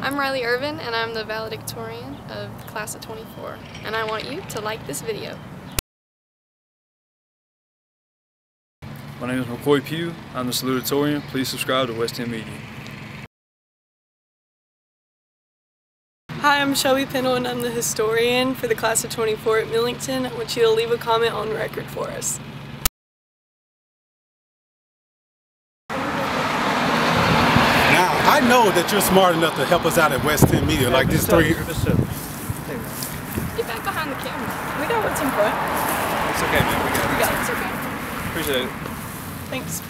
I'm Riley Irvin and I'm the valedictorian of the class of 24 and I want you to like this video. My name is McCoy Pugh. I'm the salutatorian. Please subscribe to West 10 Media. Hi, I'm Shelby Pennell and I'm the historian for the class of 24 at Millington. I want you to leave a comment on record for us. Now, I know that you're smart enough to help us out at West 10 Media, like these three. Get back behind the camera. We got what's in front. It's okay, man. We got We got it's okay. Appreciate it. Thanks.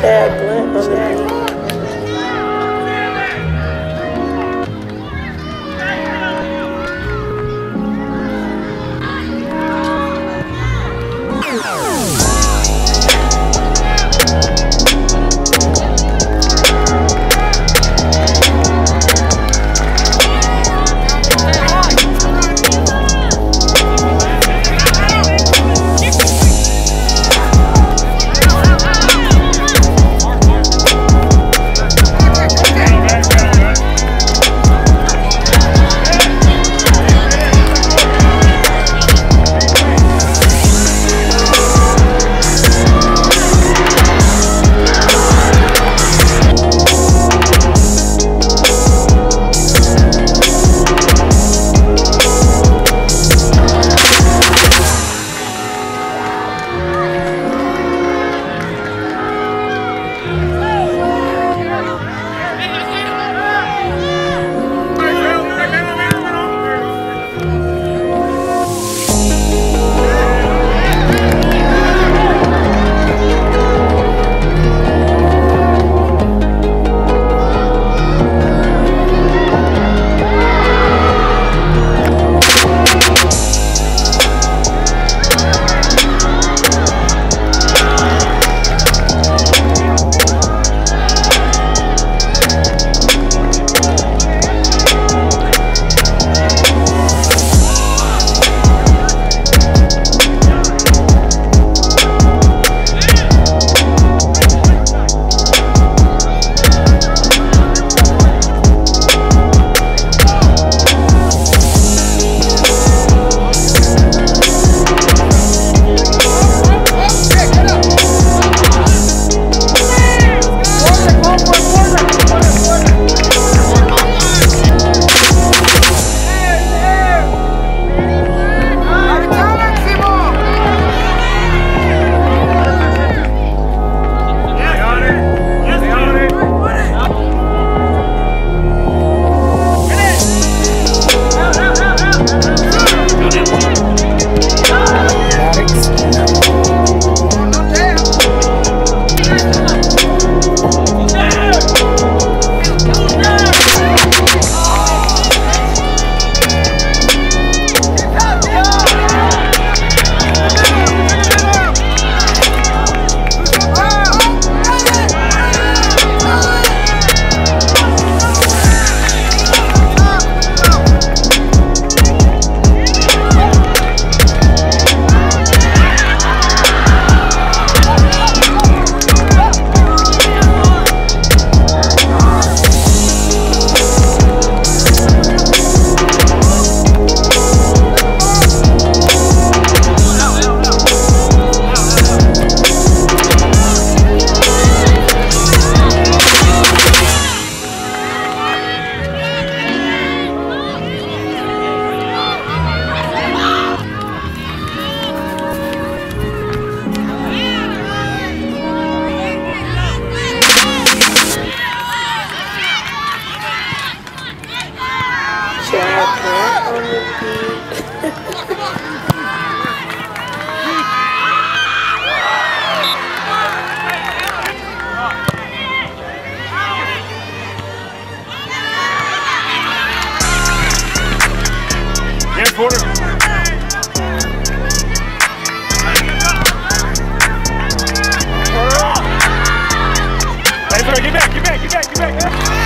Chad Blunt on the There's Porter. Get back, get back, get back, get back.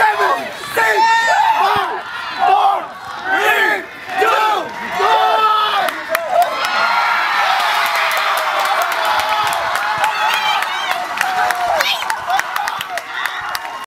Seven,